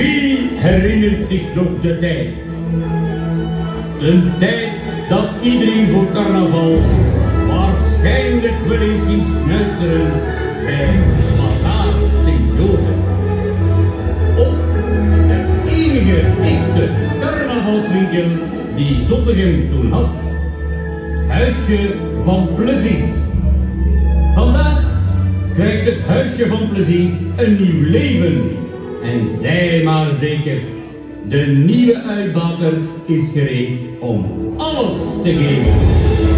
Wie herinnert zich nog de tijd? De tijd dat iedereen voor carnaval waarschijnlijk wel eens ging snuisteren bij Bazaar Sint-Jozef. Of de enige echte carnavalswinkel die Zottegem toen had. Het Huisje van Plezier. Vandaag krijgt het Huisje van Plezier een nieuw leven. En zij maar zeker, de nieuwe uitbater is gereed om alles te geven.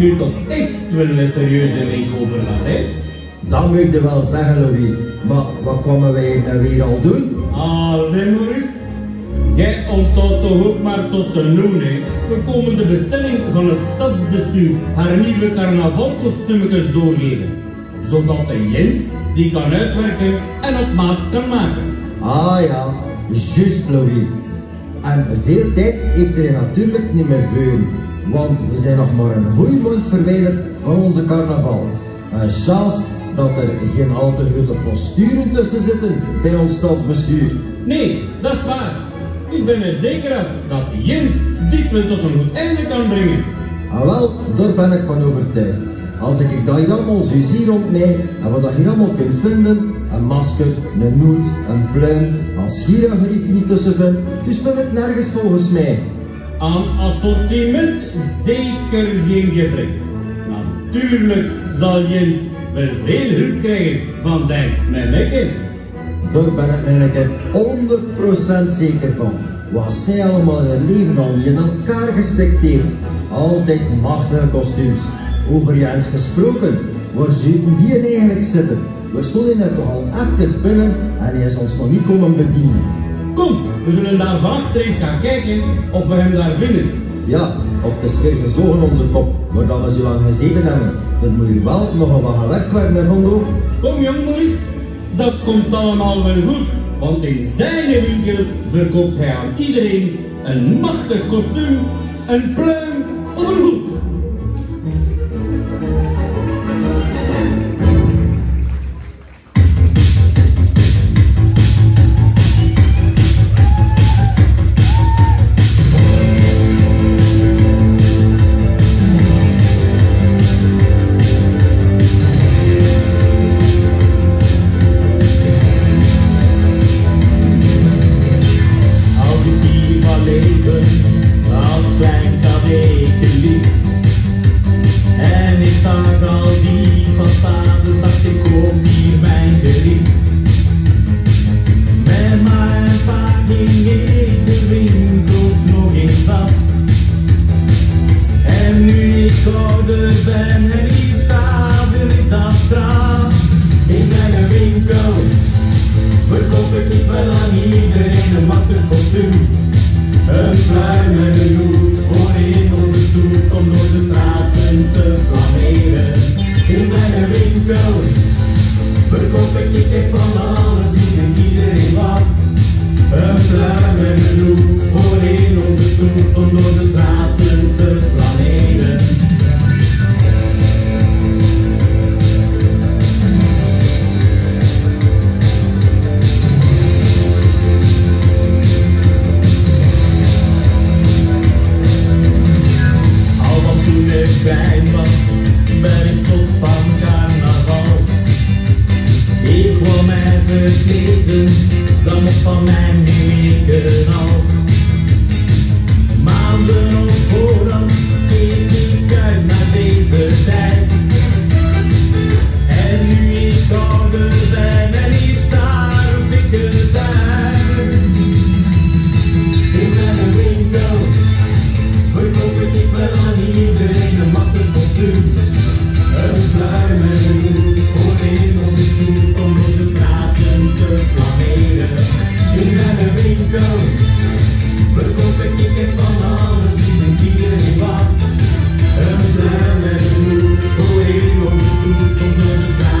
Nu toch echt wel een serieuze makeover gehad, hè? Dat moet je wel zeggen, Louis. Maar wat komen wij nou weer al doen? Allee Maurice, jij onthoudt toch ook maar tot de noen, hè? We komen de bestelling van het stadsbestuur haar nieuwe carnavalkostumetjes doorgeven. Zodat de Jens die kan uitwerken en op maat kan maken. Ah ja, juist Louis. En veel tijd heeft er natuurlijk niet meer voor. Want we zijn nog maar een goeie verwijderd van onze carnaval. Een chance dat er geen al te grote posturen tussen zitten bij ons stadsbestuur. Nee, dat is waar. Ik ben er zeker af dat Jens dit wel tot een goed einde kan brengen. Ah wel, daar ben ik van overtuigd. Als ik dat hier allemaal zo zie rond mij en wat je hier allemaal kunt vinden, een masker, een noot, een pluim, als hier een grief niet tussen vindt, dus vind het nergens volgens mij. Aan assortiment zeker geen gebrek. Natuurlijk zal Jens wel veel hulp krijgen van zijn melekken. Daar ben ik eigenlijk 100% zeker van. Wat zij allemaal in leven al in elkaar gestikt heeft. Altijd machtige kostuums. Over Jens gesproken, waar zitten die eigenlijk zitten? We stonden net toch al even binnen en hij is ons nog niet komen bedienen. Kom, we zullen daar van achter eens gaan kijken of we hem daar vinden. Ja, of de is weer onze kop, maar dat we zo lang gezeten hebben. dan moet je wel nogal wat gewerkt worden vandaag. Kom jong Maurice, dat komt allemaal wel goed. Want in zijn winkel verkoopt hij aan iedereen een machtig kostuum, een pluim for man. Fingers down.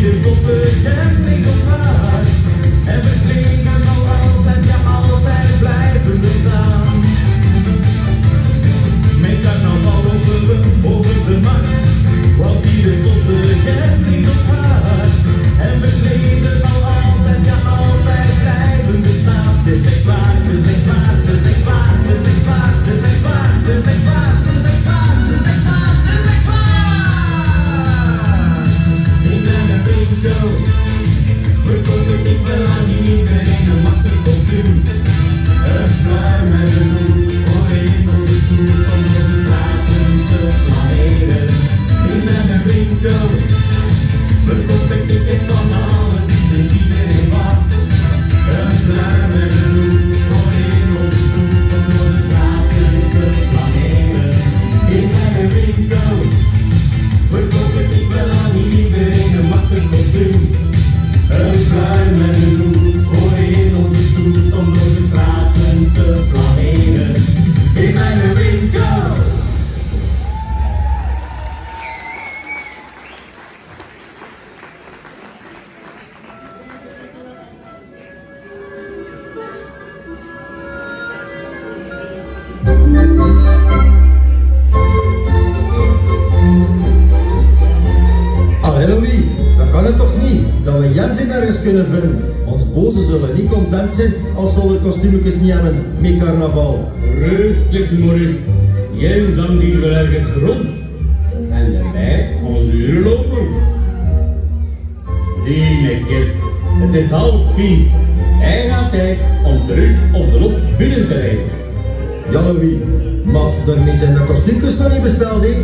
De. En we klinken al altijd, ja altijd blijven bestaan. Met carnaval op de, over de markt. Want ieder tot de hemming of. En we klinken Ah, hallo dat kan het toch niet? Dat we Jensen ergens kunnen vinden. Ons bozen zullen niet content zijn als ze de kostuumetjes niet hebben met carnaval. Rustig Morris, Jens hangt hier wel ergens rond. En daarbij onze uren lopen. Zie een het is half vier. Bijna tijd om terug op de loft binnen te rijden. Ja Louis, maar daarmee zijn de kostuumjes nog niet besteld hè.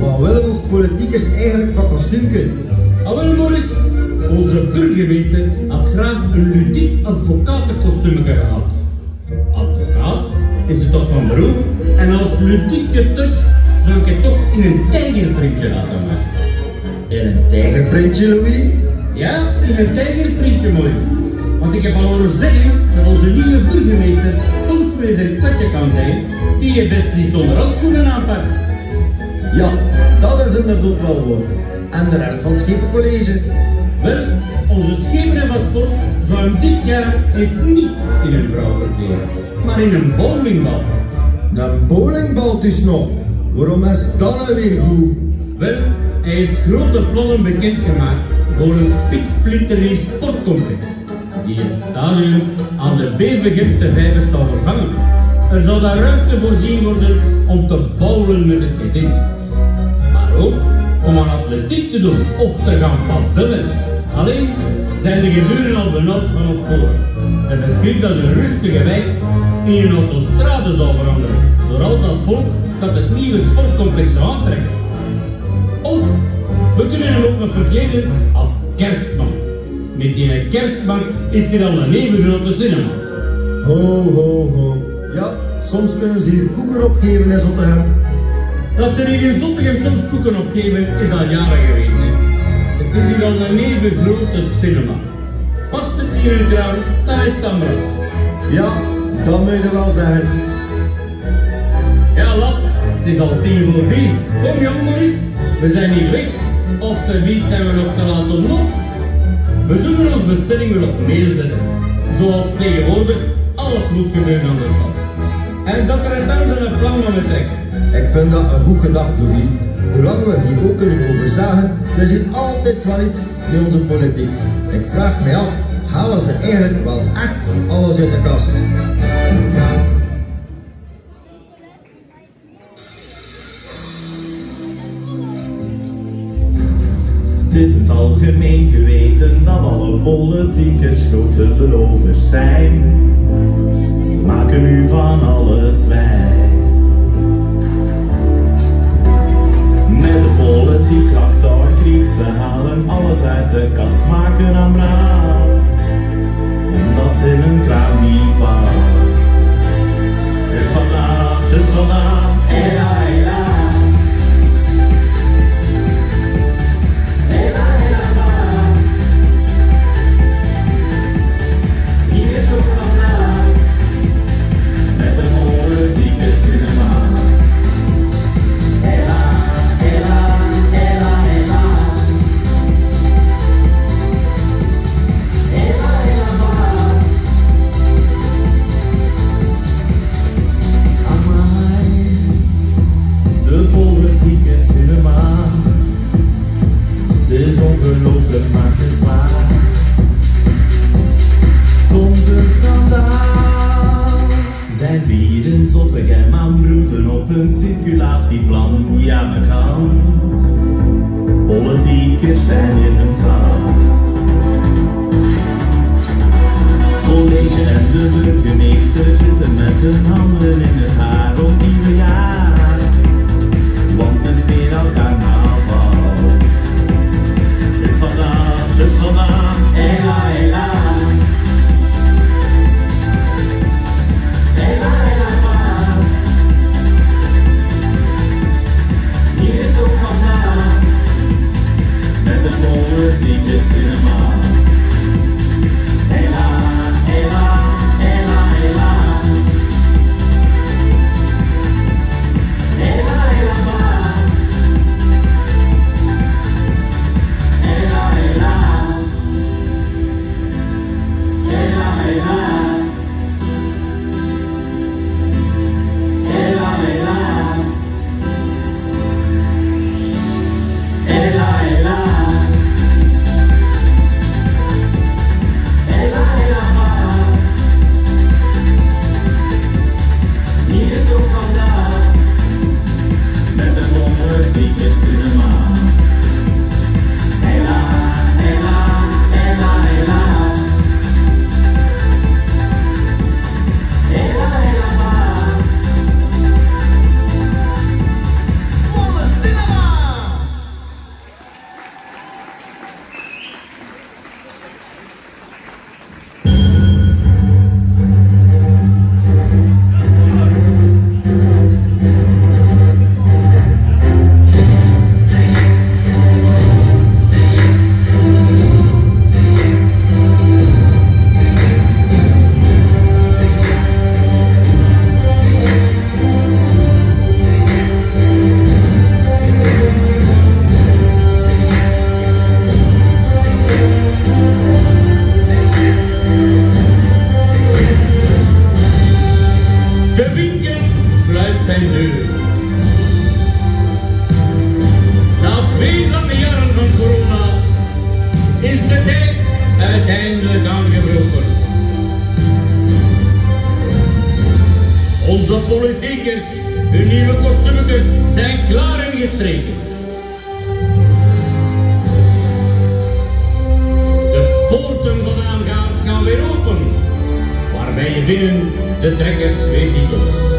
Wat willen ons politiekers eigenlijk van kostuumken? Ah wel, Maurice. Onze burgemeester had graag een ludiek advocatenkostuum gehad. Advocaat is het toch van beroep en als ludieke touch zou ik het toch in een tijgerprintje laten maken. In een tijgerprintje Louis? Ja, in een tijgerprintje, Maurice. Want ik heb al horen zeggen dat onze nieuwe burgemeester eens een katje kan zijn die je best niet zonder handschoenen aanpakt. Ja, dat is inderdaad wel waar. En de rest van het schepencollege? Wel, onze schepen van sport zou hem dit jaar eens niet in een vrouw verkleden, maar in een bowlingbal. Een bowlingbal dus nog. Waarom is dat nou weer goed? Wel, hij heeft grote plannen bekendgemaakt voor een spiksplinternieuw sportcomplex, die het stadion aan de Bevergemse vijver zou vervangen. Er zou daar ruimte voorzien worden om te bowlen met het gezin. Maar ook om aan atletiek te doen of te gaan paddelen. Alleen zijn de geburen al benauwd vanaf voren. Ze beschrift dat een rustige wijk in een autostrade zou veranderen. Door al dat volk dat het nieuwe sportcomplex zou aantrekken. Of we kunnen hem ook nog verkleden als kerstman. Met die kerstman is er al een even grote cinema. Ho, ho, ho. Ja, soms kunnen ze hier koeken opgeven in Zottegem. Dat ze er in Zottegem soms koeken opgeven is al jaren geweten. Hè. Het is hier al een even grote cinema. Past het hier trouw, dan is het anders. Ja, dat moet je wel zeggen. Ja, lap, het is al tien voor vier. Kom jong Maurice, we zijn hier weg. Of ze zijn we nog te laat om nog. We zullen ons bestelling weer op mail zetten. Zoals tegenwoordig alles moet gebeuren aan de stad. En dat er dan zijn plan van we trekken. Ik vind dat een goed gedacht, Louis. Hoe lang we hier ook kunnen over zagen, er altijd wel iets met onze politiek. Ik vraag me af, halen ze eigenlijk wel echt alles uit de kast? Het is het algemeen geweten dat alle politiekers grote belovers zijn. Ze maken u van alles wijs. Met de politiek lacht daar kriek, ze halen alles uit de kast, maken aan braas. Omdat in een kraam niet past. Het is vandaag, het is vandaag, hela hela. In Zottegem aan broeden op een circulatieplan? Ja, dat kan. Politiekers zijn in hun saas. College en de burgemeester zitten met hun handen in het haar om ieder jaar. Want het is weer al carnaval. Het is vandaag, het is vandaag, je binnen de trekkers weer ziet. Elke